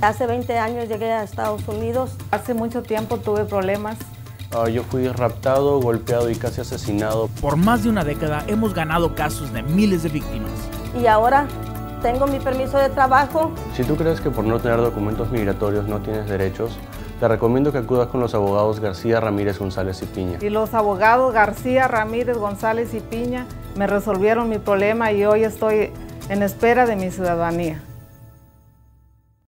Hace 20 años llegué a Estados Unidos. Hace mucho tiempo tuve problemas. Uh, yo fui raptado, golpeado y casi asesinado. Por más de una década hemos ganado casos de miles de víctimas. Y ahora tengo mi permiso de trabajo. Si tú crees que por no tener documentos migratorios no tienes derechos, te recomiendo que acudas con los abogados García Ramírez González y Piña. Y los abogados García Ramírez González y Piña me resolvieron mi problema y hoy estoy en espera de mi ciudadanía.